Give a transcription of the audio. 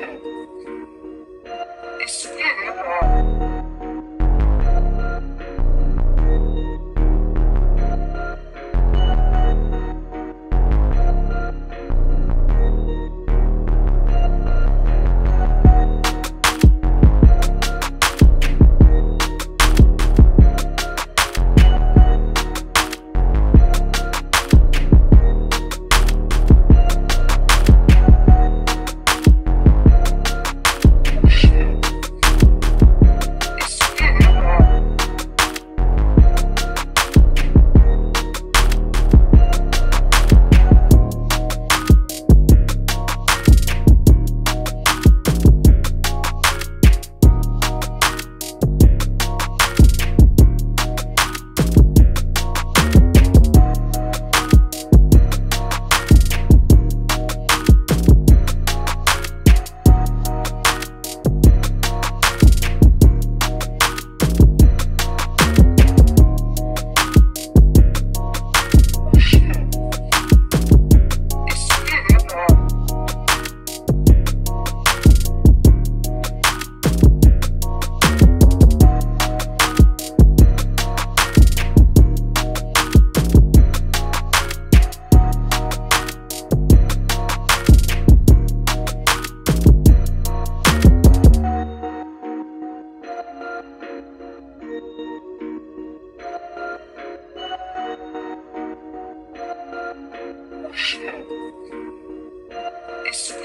Perfect. It's